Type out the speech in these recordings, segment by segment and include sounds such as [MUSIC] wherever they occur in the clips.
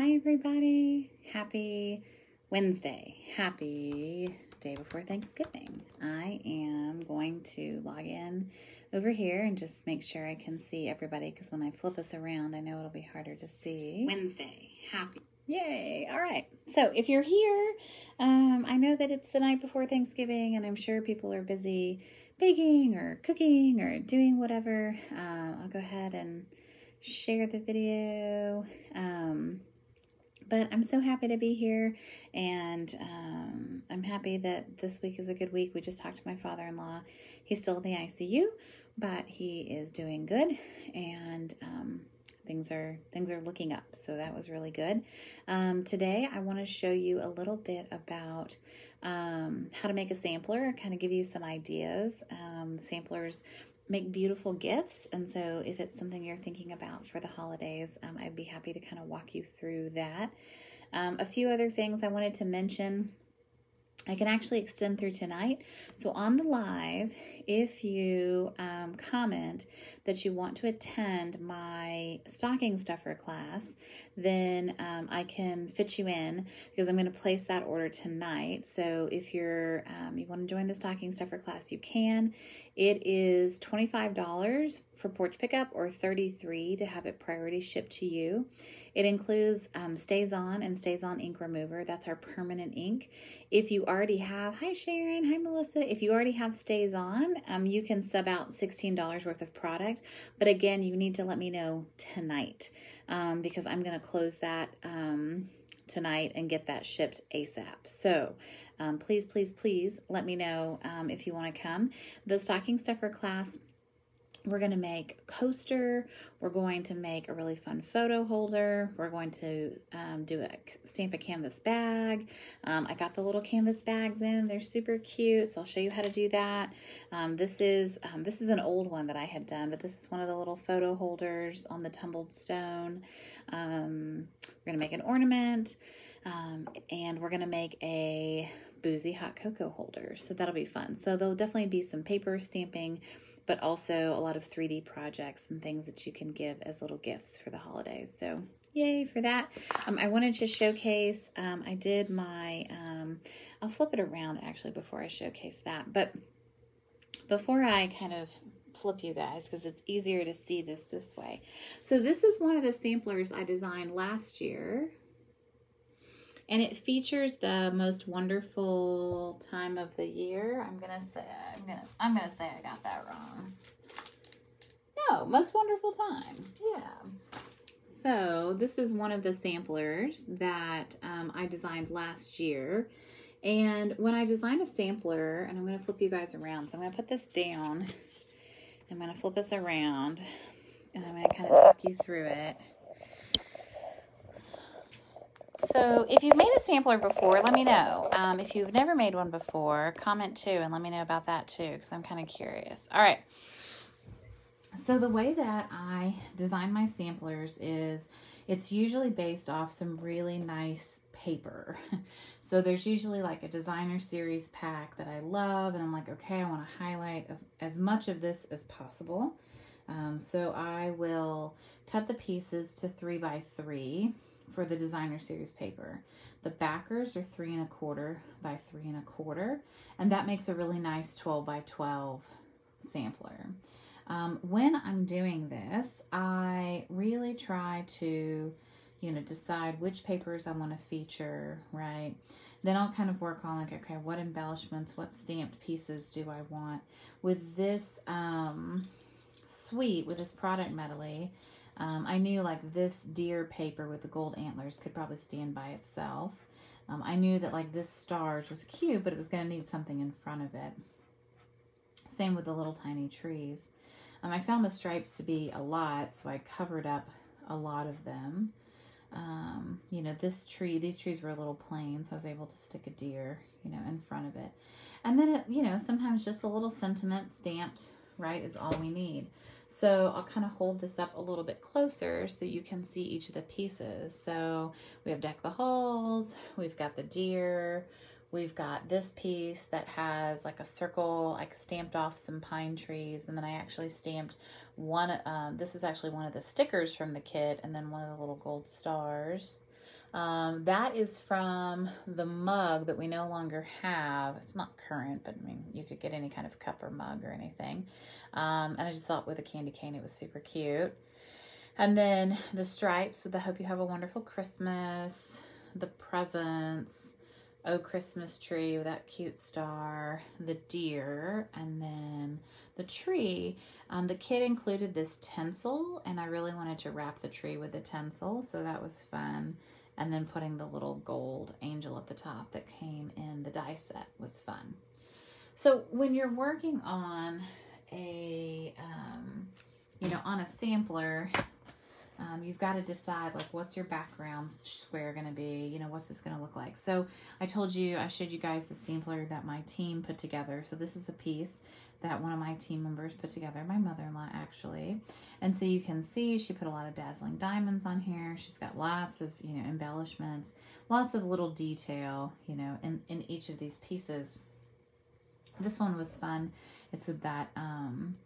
Hi, everybody. Happy Wednesday. Happy day before Thanksgiving. I am going to log in over here and just make sure I can see everybody because when I flip us around, I know it'll be harder to see. Wednesday. Happy. Yay. All right. So if you're here, um, I know that it's the night before Thanksgiving, and I'm sure people are busy baking or cooking or doing whatever. Uh, I'll go ahead and share the video. Um, but I'm so happy to be here, and um, I'm happy that this week is a good week. We just talked to my father in law. He's still in the ICU, but he is doing good, and um, things are things are looking up. So that was really good. Um, today, I want to show you a little bit about um, how to make a sampler, kind of give you some ideas. Um, samplers make beautiful gifts. And so, if it's something you're thinking about for the holidays, um, I'd be happy to kind of walk you through that. Um, a few other things I wanted to mention. I can actually extend through tonight. So, on the live, if you um, comment that you want to attend my stocking stuffer class, then um, I can fit you in because I'm going to place that order tonight. So if you're um, you want to join the stocking stuffer class, you can. It is twenty five dollars for porch pickup or thirty three to have it priority shipped to you. It includes um, on and StazOn ink remover. That's our permanent ink. If you already have, hi Sharon, hi Melissa. If you already have Um, you can sub out $16 worth of product. But again, you need to let me know tonight um, because I'm going to close that um, tonight and get that shipped ASAP. So um, please, please, please let me know um, if you want to come. The stocking stuffer class we're going to make a coaster. We're going to make a really fun photo holder. We're going to um, do a stamp a canvas bag. Um, I got the little canvas bags in. They're super cute. So I'll show you how to do that. Um, this is um, this is an old one that I had done, but this is one of the little photo holders on the tumbled stone. Um, we're going to make an ornament um, and we're going to make a boozy hot cocoa holder. So that'll be fun. So there'll definitely be some paper stamping but also a lot of 3D projects and things that you can give as little gifts for the holidays. So yay for that. Um, I wanted to showcase, um, I did my, um, I'll flip it around actually before I showcase that. But before I kind of flip you guys because it's easier to see this this way. So this is one of the samplers I designed last year and it features the most wonderful time of the year. I'm gonna say I'm gonna I'm gonna say I got that wrong. No, most wonderful time. Yeah. So this is one of the samplers that um, I designed last year. And when I design a sampler, and I'm going to flip you guys around. So I'm going to put this down. I'm going to flip us around. And I'm going to kind of talk you through it. So if you've made a sampler before, let me know. Um, if you've never made one before, comment too and let me know about that too because I'm kind of curious. All right. So the way that I design my samplers is it's usually based off some really nice paper. [LAUGHS] so there's usually like a designer series pack that I love and I'm like, okay, I want to highlight as much of this as possible. Um, so I will cut the pieces to three by three for the designer series paper. The backers are three and a quarter by three and a quarter, and that makes a really nice 12 by 12 sampler. Um, when I'm doing this, I really try to, you know, decide which papers I want to feature, right? Then I'll kind of work on like, okay, what embellishments, what stamped pieces do I want? With this um, suite, with this product medley, um, I knew like this deer paper with the gold antlers could probably stand by itself. Um, I knew that like this stars was cute, but it was going to need something in front of it. Same with the little tiny trees. Um, I found the stripes to be a lot, so I covered up a lot of them. Um, you know, this tree, these trees were a little plain, so I was able to stick a deer, you know, in front of it. And then, it, you know, sometimes just a little sentiment stamped, right, is all we need. So I'll kind of hold this up a little bit closer so you can see each of the pieces. So we have Deck the Halls, we've got the deer, We've got this piece that has like a circle, like stamped off some pine trees. And then I actually stamped one, um, this is actually one of the stickers from the kit, and then one of the little gold stars. Um, that is from the mug that we no longer have. It's not current, but I mean, you could get any kind of cup or mug or anything. Um, and I just thought with a candy cane, it was super cute. And then the stripes with the Hope You Have a Wonderful Christmas, the presents, Oh Christmas Tree with that cute star, the deer, and then the tree. Um, the kit included this tinsel, and I really wanted to wrap the tree with the tinsel, so that was fun. And then putting the little gold angel at the top that came in the die set was fun. So when you're working on a, um, you know, on a sampler, um, you've got to decide like what's your background square going to be? You know what's this going to look like? So i told you i showed you guys the sampler that my team put together. So this is a piece that one of my team members put together my mother-in-law actually. And so you can see she put a lot of dazzling diamonds on here. She's got lots of you know embellishments lots of little detail you know in in each of these pieces. This one was fun. It's with that um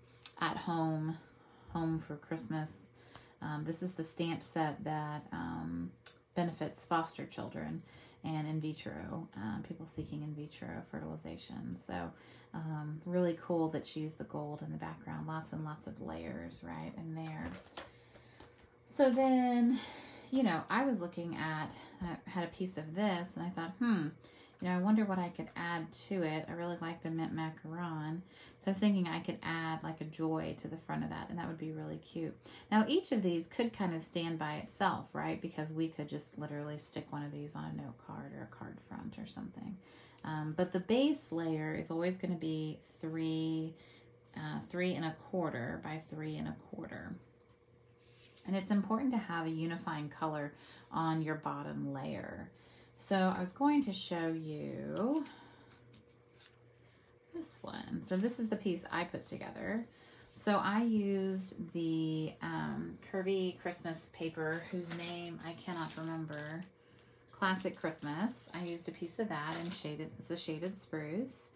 at home home for christmas. Um, this is the stamp set that um, benefits foster children and in vitro, um, people seeking in vitro fertilization. So, um, really cool that she used the gold in the background. Lots and lots of layers right in there. So then, you know, I was looking at, I had a piece of this and I thought, hmm, you know, I wonder what I could add to it. I really like the mint macaron. So I was thinking I could add like a joy to the front of that, and that would be really cute. Now, each of these could kind of stand by itself, right? Because we could just literally stick one of these on a note card or a card front or something. Um, but the base layer is always going to be three, uh, three and a quarter by three and a quarter. And it's important to have a unifying color on your bottom layer. So I was going to show you this one. So this is the piece I put together. So I used the um, curvy Christmas paper whose name I cannot remember. Classic Christmas. I used a piece of that and shaded, it's a shaded spruce.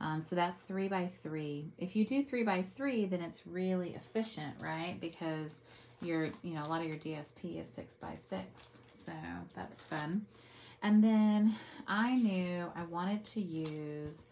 Um, so that's three by three. If you do three by three, then it's really efficient, right? Because your, you know, a lot of your DSP is six by six. So that's fun. And then I knew I wanted to use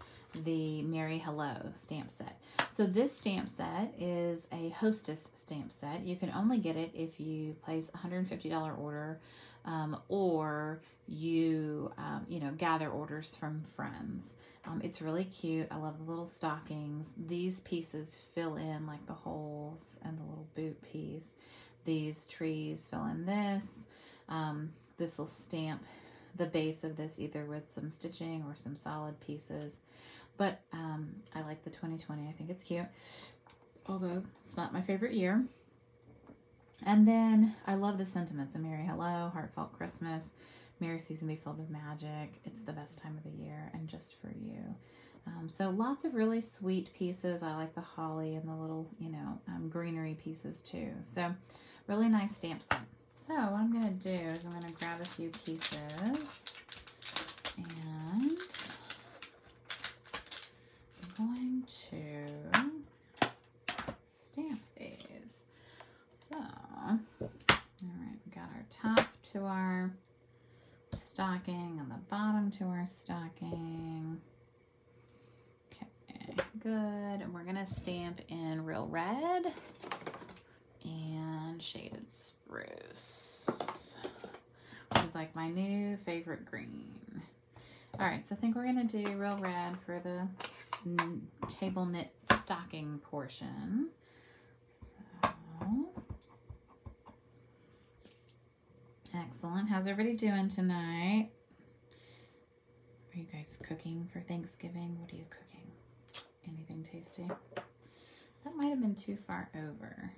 the Merry Hello stamp set. So this stamp set is a hostess stamp set. You can only get it if you place a $150 order um, or you, um, you know, gather orders from friends. Um, it's really cute. I love the little stockings. These pieces fill in like the holes and the little boot piece. These trees fill in this. Um, this will stamp the base of this either with some stitching or some solid pieces. But um, I like the 2020. I think it's cute, although it's not my favorite year. And then I love the sentiments. A Merry Hello, Heartfelt Christmas, Merry Season Be Filled with Magic. It's the best time of the year and just for you. Um, so lots of really sweet pieces. I like the holly and the little, you know, um, greenery pieces too. So really nice stamp set. So what I'm going to do is I'm going to grab a few pieces and I'm going to stamp these. So, all right, we got our top to our stocking and the bottom to our stocking. Okay, good. And we're going to stamp in real red and shaded spruce, which is like my new favorite green. All right, so I think we're gonna do real red for the cable knit stocking portion. So, excellent. How's everybody doing tonight? Are you guys cooking for Thanksgiving? What are you cooking? Anything tasty? That might have been too far over.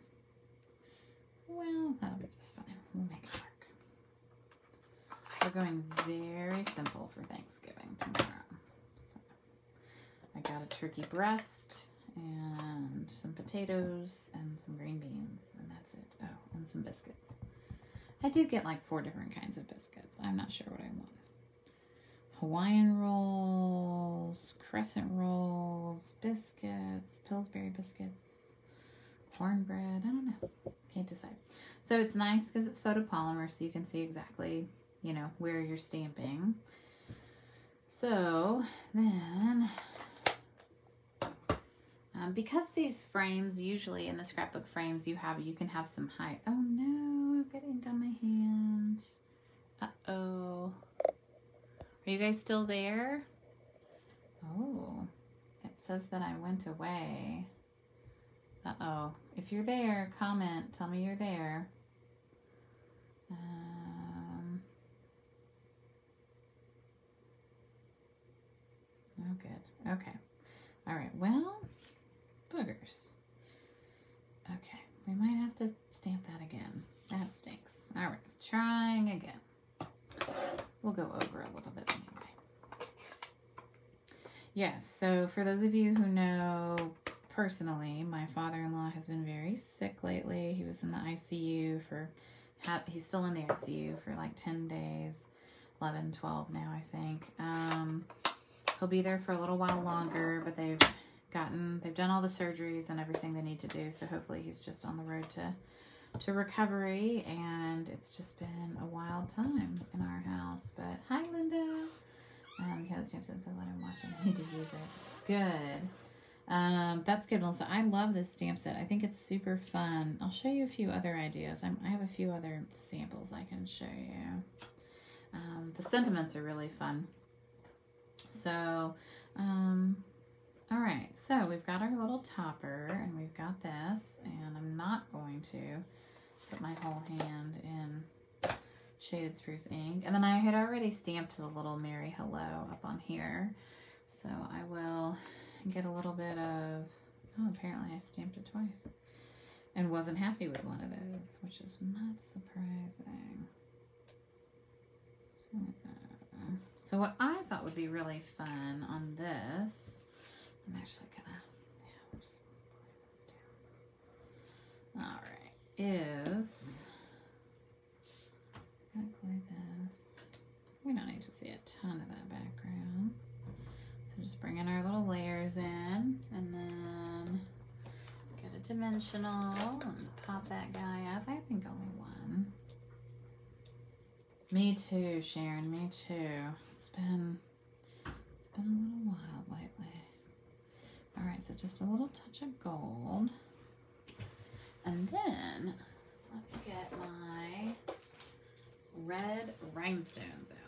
Well, that'll be just fine. We'll make it work. We're going very simple for Thanksgiving tomorrow. So I got a turkey breast and some potatoes and some green beans, and that's it. Oh, and some biscuits. I do get like four different kinds of biscuits. I'm not sure what I want. Hawaiian rolls, crescent rolls, biscuits, Pillsbury biscuits, cornbread. I don't know. Can't decide. So it's nice because it's photopolymer, so you can see exactly, you know, where you're stamping. So then, um, because these frames, usually in the scrapbook frames, you have, you can have some height. Oh no, I've got ink on my hand. Uh-oh. Are you guys still there? Oh, it says that I went away. Uh-oh. If you're there, comment. Tell me you're there. Um, oh, good. Okay. All right. Well, boogers. Okay. We might have to stamp that again. That stinks. All right. Trying again. We'll go over a little bit anyway. Yes, so for those of you who know personally, my father-in-law has been very sick lately. He was in the ICU for, he's still in the ICU for like 10 days, 11, 12 now, I think. Um, he'll be there for a little while longer, but they've gotten, they've done all the surgeries and everything they need to do. So hopefully he's just on the road to to recovery and it's just been a wild time in our house. But hi, Linda. Um, yeah, so let him watch it. He did use it. Good. Um, that's good, Melissa. I love this stamp set. I think it's super fun. I'll show you a few other ideas. I'm, i have a few other samples I can show you. Um, the sentiments are really fun. So, um, all right, so we've got our little topper and we've got this and I'm not going to put my whole hand in Shaded Spruce ink. And then I had already stamped the little Merry Hello up on here. So I will get a little bit of, oh, apparently I stamped it twice. And wasn't happy with one of those, which is not surprising. So, uh, so what I thought would be really fun on this, I'm actually gonna, yeah, we'll just lay this down. All right is, gonna glue this. We don't need to see a ton of that background. So just bring in our little in and then get a dimensional and pop that guy up. I think only one. Me too, Sharon, me too. It's been, it's been a little wild lately. All right, so just a little touch of gold. And then let me get my red rhinestones out.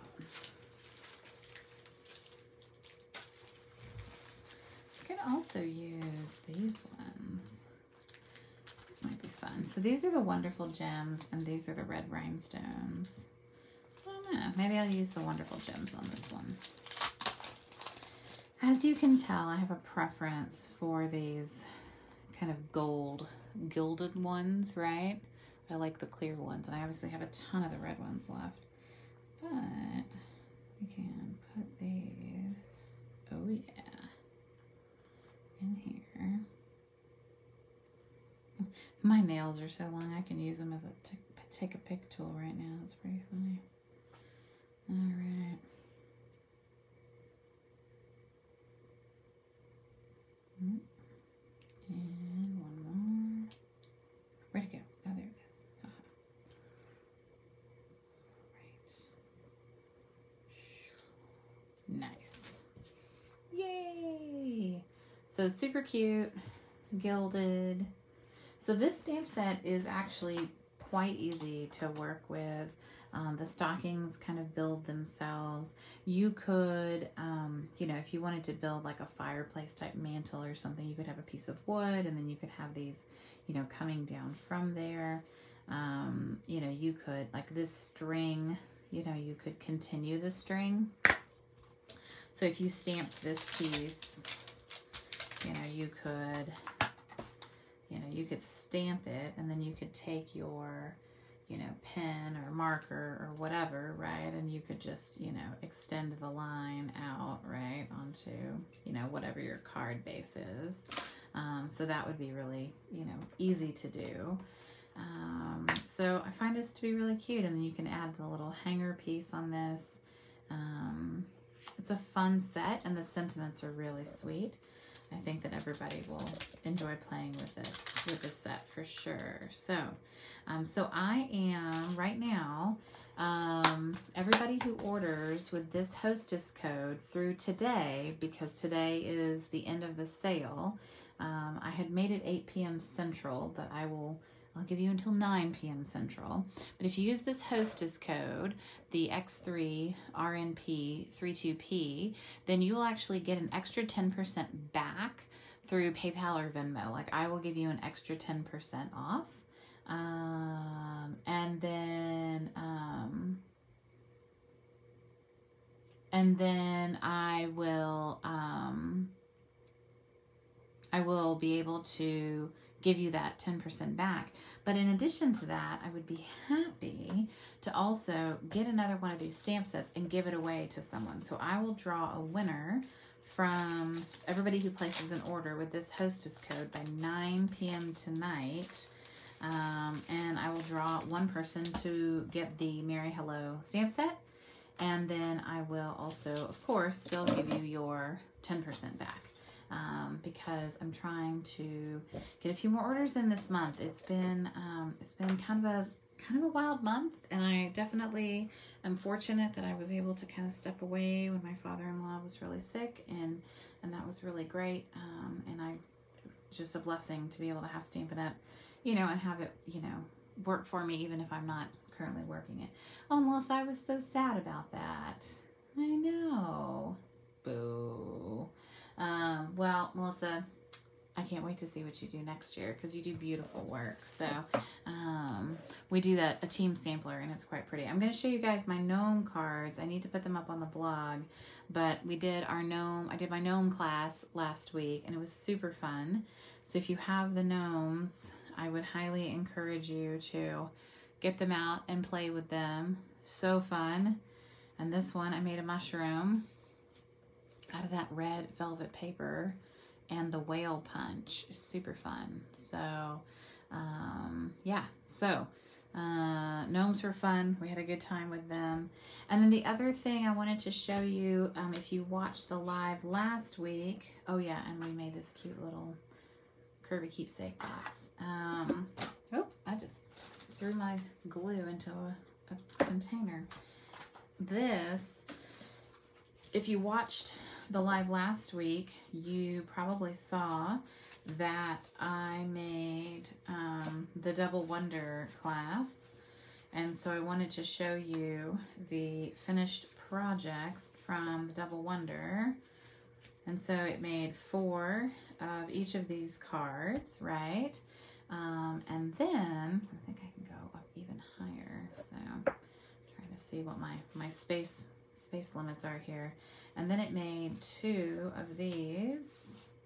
I could also use these ones. This might be fun. So these are the wonderful gems and these are the red rhinestones. I don't know. Maybe I'll use the wonderful gems on this one. As you can tell, I have a preference for these kind of gold gilded ones, right? I like the clear ones, and I obviously have a ton of the red ones left. But we can put these, oh yeah, in here. My nails are so long, I can use them as a take a pick tool right now. It's pretty funny. All right. Mm -hmm. And one more. Where'd it go? Oh, there it is. Uh -huh. Right. Nice. Yay! So super cute, gilded. So this stamp set is actually quite easy to work with. Um, the stockings kind of build themselves. You could, um, you know, if you wanted to build like a fireplace type mantle or something, you could have a piece of wood and then you could have these, you know, coming down from there. Um, you know, you could, like this string, you know, you could continue the string. So if you stamped this piece, you know, you could, you know, you could stamp it and then you could take your, you know, pen or marker or whatever, right? And you could just, you know, extend the line out, right, onto, you know, whatever your card base is. Um, so that would be really, you know, easy to do. Um, so I find this to be really cute. And then you can add the little hanger piece on this. Um, it's a fun set and the sentiments are really sweet. I think that everybody will enjoy playing with this with this set for sure. So, um, so I am right now. Um, everybody who orders with this hostess code through today, because today is the end of the sale. Um, I had made it 8 p.m. Central, but I will I'll give you until 9 p.m. Central. But if you use this hostess code, the X3RNP32P, then you will actually get an extra 10% back through PayPal or Venmo. Like I will give you an extra 10% off. Um, and then, um, and then I will, um, I will be able to give you that 10% back. But in addition to that, I would be happy to also get another one of these stamp sets and give it away to someone. So I will draw a winner from everybody who places an order with this hostess code by 9 p.m. tonight. Um, and I will draw one person to get the Merry Hello stamp set. And then I will also, of course, still give you your 10% back um, because I'm trying to get a few more orders in this month. It's been um, it's been kind of a kind of a wild month, and I definitely am fortunate that I was able to kind of step away when my father-in-law was really sick, and and that was really great. Um, and I just a blessing to be able to have Stampin' Up, you know, and have it, you know, work for me even if I'm not currently working it. Oh, Melissa, I was so sad about that. I know. Boo. Um, well, Melissa, I can't wait to see what you do next year because you do beautiful work. So um, we do that a team sampler and it's quite pretty. I'm going to show you guys my gnome cards. I need to put them up on the blog, but we did our gnome. I did my gnome class last week and it was super fun. So if you have the gnomes, I would highly encourage you to get them out and play with them. So fun. And this one, I made a mushroom out of that red velvet paper and the whale punch is super fun. So, um, yeah, so uh, gnomes were fun. We had a good time with them. And then the other thing I wanted to show you, um, if you watched the live last week, oh yeah, and we made this cute little curvy keepsake box. Um, oh, I just threw my glue into a, a container. This, if you watched the live last week, you probably saw that I made um, the Double Wonder class. And so I wanted to show you the finished projects from the Double Wonder. And so it made four of each of these cards, right? Um, and then, I think I can go up even higher. So I'm trying to see what my, my space space limits are here. And then it made two of these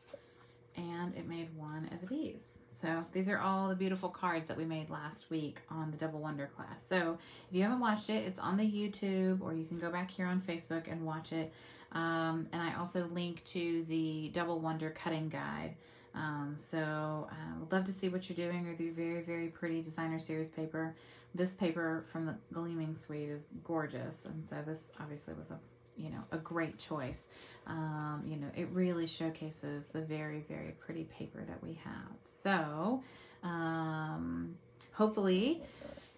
and it made one of these. So these are all the beautiful cards that we made last week on the Double Wonder class. So if you haven't watched it, it's on the YouTube or you can go back here on Facebook and watch it. Um, and I also link to the Double Wonder cutting guide. Um, so I uh, would love to see what you're doing with your very, very pretty designer series paper. This paper from the Gleaming Suite is gorgeous. And so this obviously was a you know, a great choice. Um, you know, it really showcases the very, very pretty paper that we have. So, um, hopefully,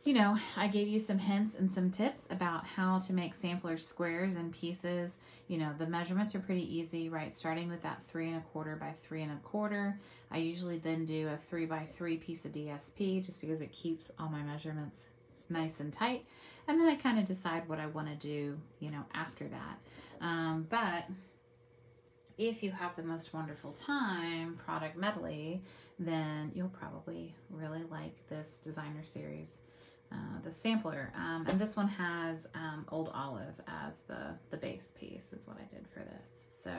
you know, I gave you some hints and some tips about how to make sampler squares and pieces. You know, the measurements are pretty easy, right? Starting with that three and a quarter by three and a quarter. I usually then do a three by three piece of DSP just because it keeps all my measurements nice and tight. And then I kind of decide what I want to do, you know, after that. Um, but if you have the most wonderful time, product medley, then you'll probably really like this designer series, uh, the sampler. Um, and this one has um, Old Olive as the, the base piece is what I did for this. So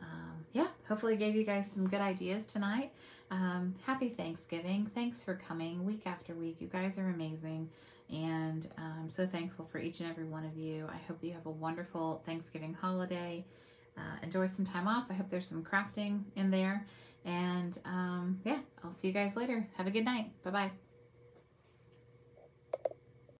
um, yeah, hopefully gave you guys some good ideas tonight. Um, happy Thanksgiving. Thanks for coming week after week. You guys are amazing. And I'm so thankful for each and every one of you. I hope that you have a wonderful Thanksgiving holiday. Uh, enjoy some time off. I hope there's some crafting in there. And um, yeah, I'll see you guys later. Have a good night. Bye bye.